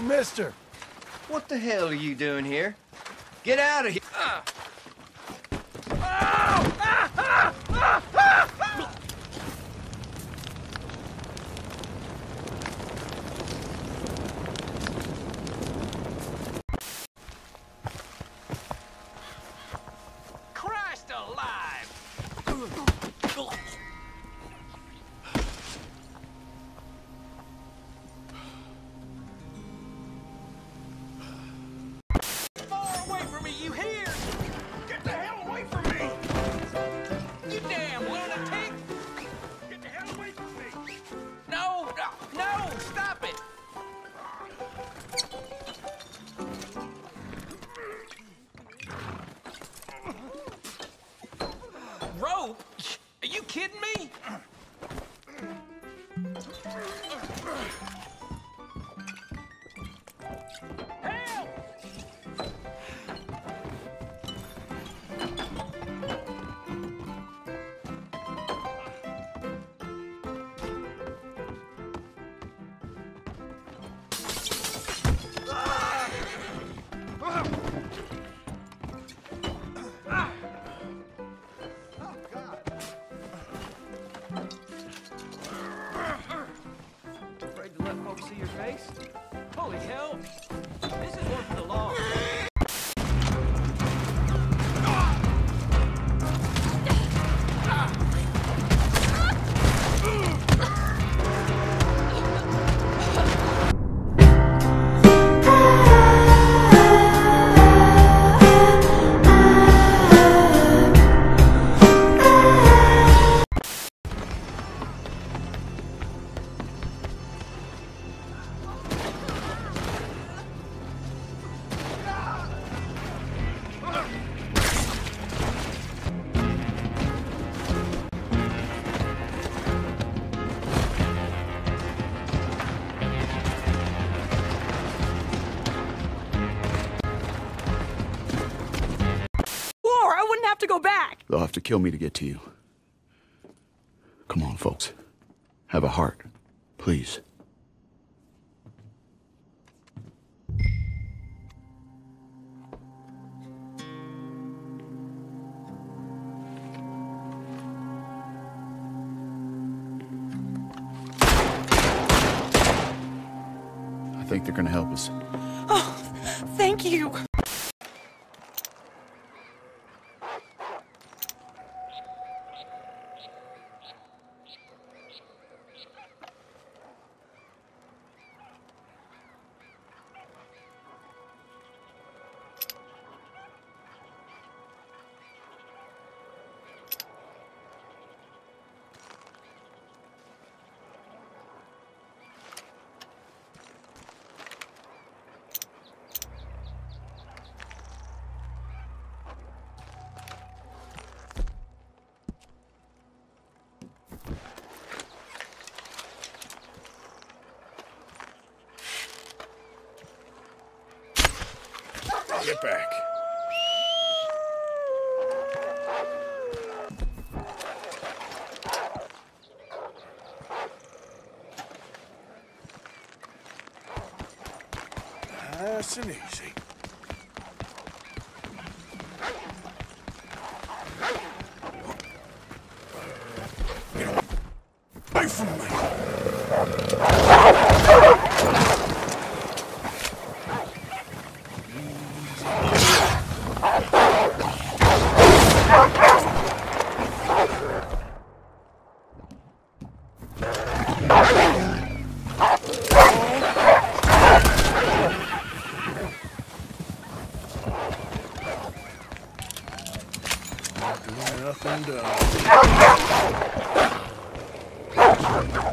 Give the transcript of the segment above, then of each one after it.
mister? What the hell are you doing here? Get out of here! Christ You damn lunatic! Get the hell away from me! No, no, no! Stop it! Rope? Are you kidding me? Holy hell! This is one for the law. Have to kill me to get to you. Come on, folks. Have a heart. Please. I think they're gonna help us. Oh, thank you. Get back. Nice and easy. Away from me. Nothing uh, done.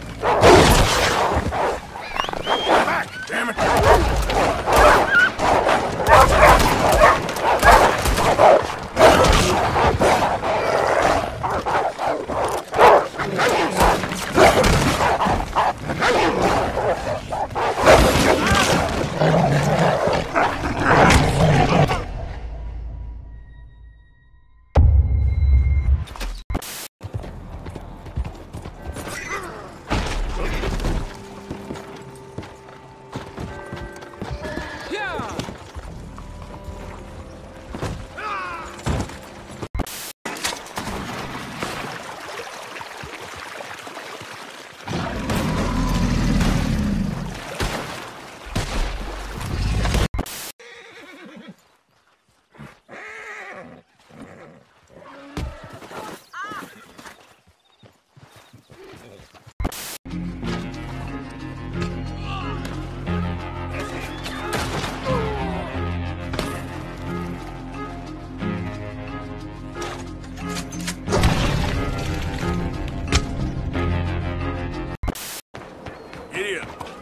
Вперед!